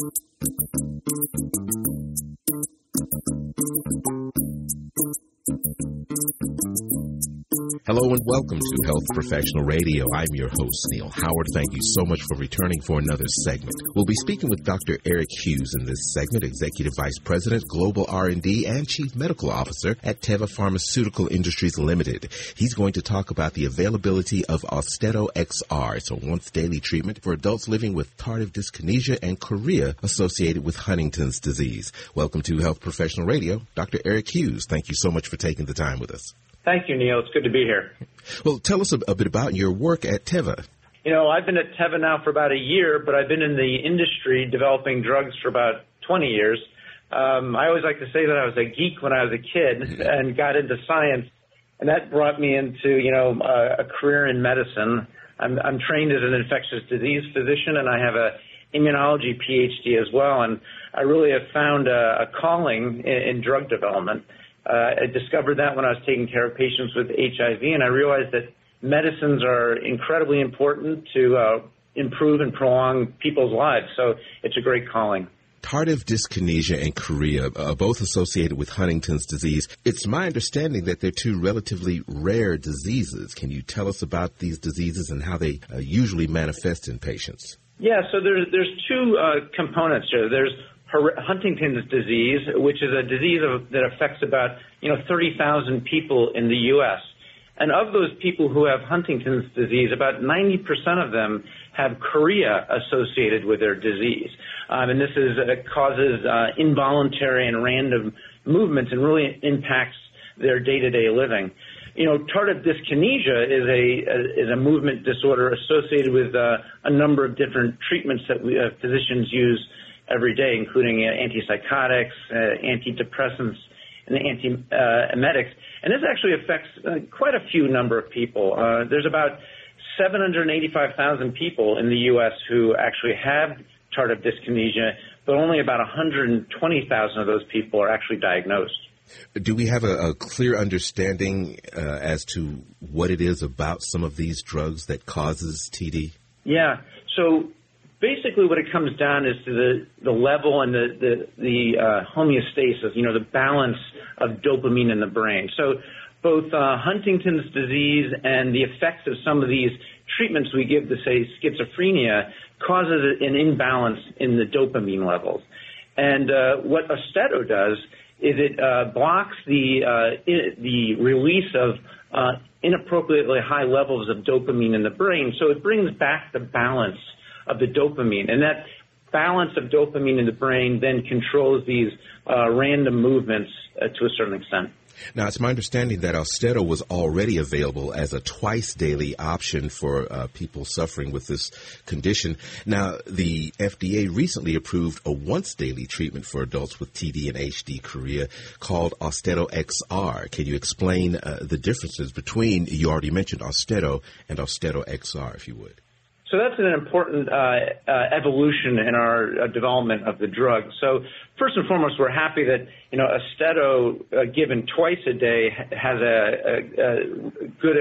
Thank you. Hello and welcome to Health Professional Radio. I'm your host, Neil Howard. Thank you so much for returning for another segment. We'll be speaking with Dr. Eric Hughes in this segment, Executive Vice President, Global R&D and Chief Medical Officer at Teva Pharmaceutical Industries Limited. He's going to talk about the availability of Austedo XR. It's a once daily treatment for adults living with tardive dyskinesia and chorea associated with Huntington's disease. Welcome to Health Professional Radio. Dr. Eric Hughes, thank you so much for taking the time with us. Thank you, Neil. It's good to be here. Well, tell us a, a, bit about your work at Teva. You know, I've been at Teva now for about a year, but I've been in the industry developing drugs for about 20 years. Um, I always like to say that I was a geek when I was a kid and got into science, and that brought me into, you know, a, a career in medicine. I'm, I'm trained as an infectious disease physician, and I have a immunology PhD as well, and I really have found a, a calling in, in drug development. Uh, I discovered that when I was taking care of patients with HIV, and I realized that medicines are incredibly important to uh, improve and prolong people's lives. So it's a great calling. Tardive dyskinesia and chorea, uh, both associated with Huntington's disease. It's my understanding that they're two relatively rare diseases. Can you tell us about these diseases and how they uh, usually manifest in patients? Yeah, so there's there's two uh, components here. There's Huntington's disease, which is a disease of, that affects about you know 30,000 people in the U.S. And of those people who have Huntington's disease, about 90% of them have chorea associated with their disease. Um, and this is, uh, causes uh, involuntary and random movements and really impacts their day-to-day living. You know, tardive dyskinesia is a, is a movement disorder associated with uh, a number of different treatments that we, uh, physicians use every day, including uh, antipsychotics, uh, antidepressants, and antiemetics. And this actually affects uh, quite a few number of people. Uh, there's about 785,000 people in the U.S. who actually have tardive dyskinesia, but only about 120,000 of those people are actually diagnosed. Do we have a, a clear understanding uh, as to what it is about some of these drugs that causes TD? Yeah. So basically what it comes down is to the, the level and the, the, the uh, homeostasis, you know, the balance of dopamine in the brain. So both uh, Huntington's disease and the effects of some of these treatments we give to, say, schizophrenia causes an imbalance in the dopamine levels. And uh, what Austedo does is it uh, blocks the, uh, the release of uh, inappropriately high levels of dopamine in the brain, so it brings back the balance – of the dopamine. And that balance of dopamine in the brain then controls these uh, random movements uh, to a certain extent. Now, it's my understanding that Austedo was already available as a twice daily option for uh, people suffering with this condition. Now, the FDA recently approved a once daily treatment for adults with TD and HD chorea called Austedo XR. Can you explain uh, the differences between, you already mentioned Austedo and Austedo XR, if you would? So that's an important uh, uh, evolution in our uh, development of the drug. So first and foremost, we're happy that you know Austedo given twice a day has a, good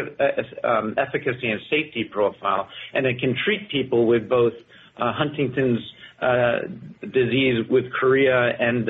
um, efficacy and safety profile, and it can treat people with both Huntington's disease with chorea and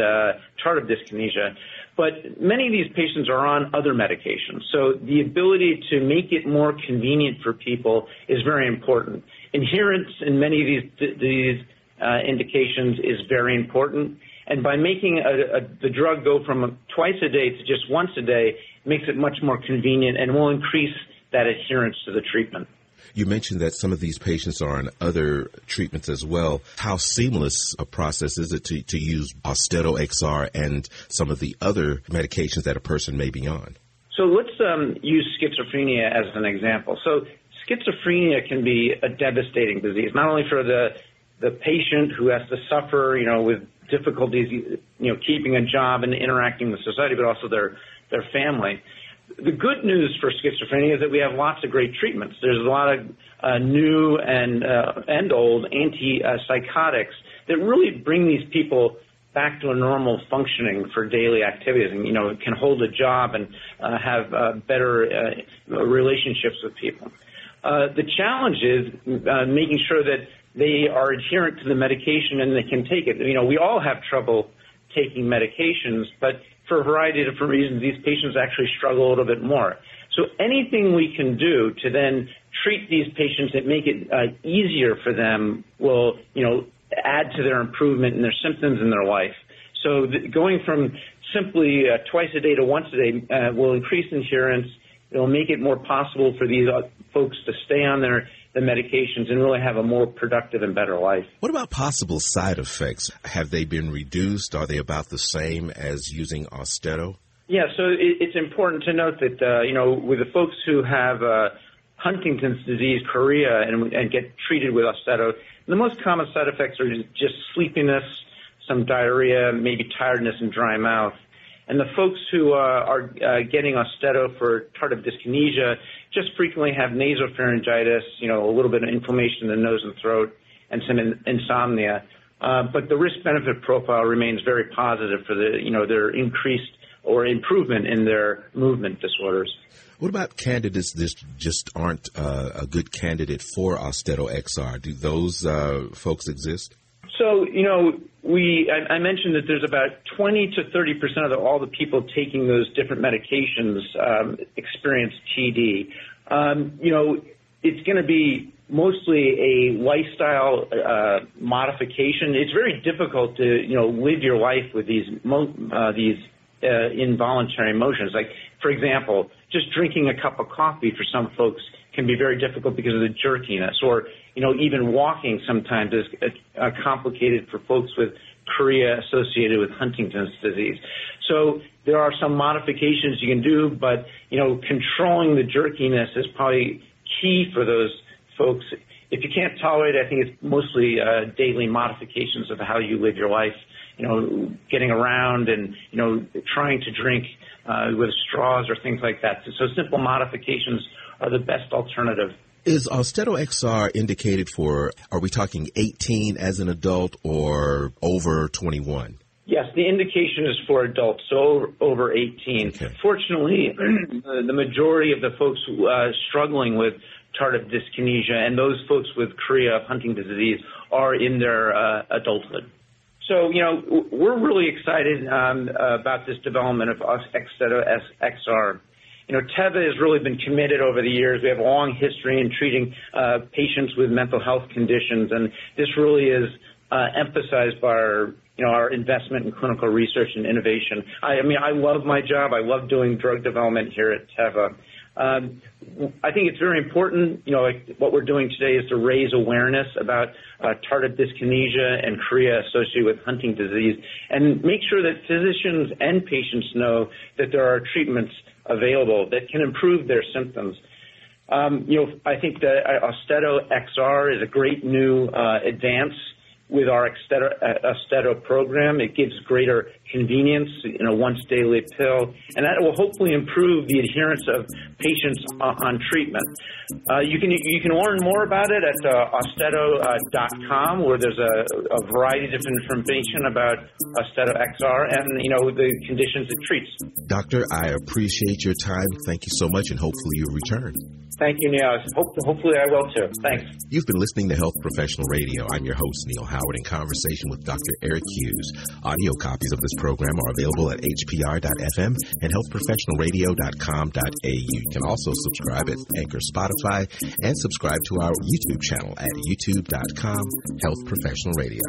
tardive dyskinesia. But many of these patients are on other medications. So the ability to make it more convenient for people is very important. Adherence in many of these, these uh, indications is very important. And by making a, a, the drug go from twice a day to just once a day makes it much more convenient and will increase that adherence to the treatment. You mentioned that some of these patients are on other treatments as well. How seamless a process is it to, to use Austedo XR and some of the other medications that a person may be on? So let's um, use schizophrenia as an example. So schizophrenia can be a devastating disease, not only for the the patient who has to suffer, you know, with difficulties, you know, keeping a job and interacting with society, but also their their family. The good news for schizophrenia is that we have lots of great treatments. There's a lot of uh, new and uh, and old antipsychotics that really bring these people back to a normal functioning for daily activities and you know can hold a job and uh, have uh, better uh, relationships with people. Uh, the challenge is uh, making sure that they are adherent to the medication and they can take it. You know, we all have trouble taking medications, but for a variety of different reasons, these patients actually struggle a little bit more. So anything we can do to then treat these patients and make it uh, easier for them will, you know, add to their improvement in their symptoms in their life. So th- going from simply uh, twice a day to once a day uh, will increase adherence. It will make it more possible for these uh, folks to stay on their the medications and really have a more productive and better life. What about possible side effects? Have they been reduced? Are they about the same as using Austedo? Yeah, so it, it's important to note that uh, you know with the folks who have uh, Huntington's disease, chorea, and, and get treated with Austedo, the most common side effects are just sleepiness, some diarrhea, maybe tiredness and dry mouth. And the folks who uh, are uh, getting Austedo for tardive dyskinesia just frequently have nasopharyngitis, you know, a little bit of inflammation in the nose and throat, and some in- insomnia. Uh, but the risk-benefit profile remains very positive for the, you know, their increased or improvement in their movement disorders. What about candidates that just aren't uh, a good candidate for Austedo XR? Do those uh, folks exist? So, you know, we I, I mentioned that there's about 20 to 30 percent of the, all the people taking those different medications um, experience TD. Um, you know, it's going to be mostly a lifestyle uh, modification. It's very difficult to you know live your life with these mo- uh, these uh, involuntary motions. Like, for example, just drinking a cup of coffee for some folks can be very difficult because of the jerkiness, or you know, even walking sometimes is uh, complicated for folks with chorea associated with Huntington's disease. So there are some modifications you can do, but you know, controlling the jerkiness is probably key for those folks. If you can't tolerate I think it's mostly uh, daily modifications of how you live your life. You know, getting around and you know, trying to drink uh, with straws or things like that. So simple modifications are the best alternative. Is Austedo XR indicated for, are we talking 18 as an adult or over 21? Yes, the indication is for adults, so over 18. Okay. Fortunately, the majority of the folks uh, struggling with tardive dyskinesia and those folks with chorea of Huntington's disease are in their uh, adulthood. So, you know, we're really excited um, about this development of Austedo XR you know, Teva has really been committed over the years. We have a long history in treating uh, patients with mental health conditions, and this really is uh, emphasized by our, you know, our investment in clinical research and innovation. I, I mean, I love my job. I love doing drug development here at Teva. Um, I think it's very important, you know, like what we're doing today is to raise awareness about uh, tardive dyskinesia and chorea associated with Huntington's disease and make sure that physicians and patients know that there are treatments available that can improve their symptoms. Um, you know, I think that Austedo XR is a great new uh, advance with our Austedo uh, program. It gives greater convenience in a once daily pill, and that will hopefully improve the adherence of patients on treatment. Uh, you can you can learn more about it at uh, austedo.com, where there's a, a, variety of different information about Austedo XR and you know the conditions it treats. Doctor, I appreciate your time. Thank you so much, and hopefully you'll return. Thank you, Neil. Hope, hopefully I will too. Thanks. You've been listening to Health Professional Radio. I'm your host, Neil In conversation with Dr. Eric Hughes. Audio copies of this program are available at hpr.fm and healthprofessionalradio.com.au. You can also subscribe at Anchor Spotify and subscribe to our YouTube channel at youtube.com Health Professional Radio.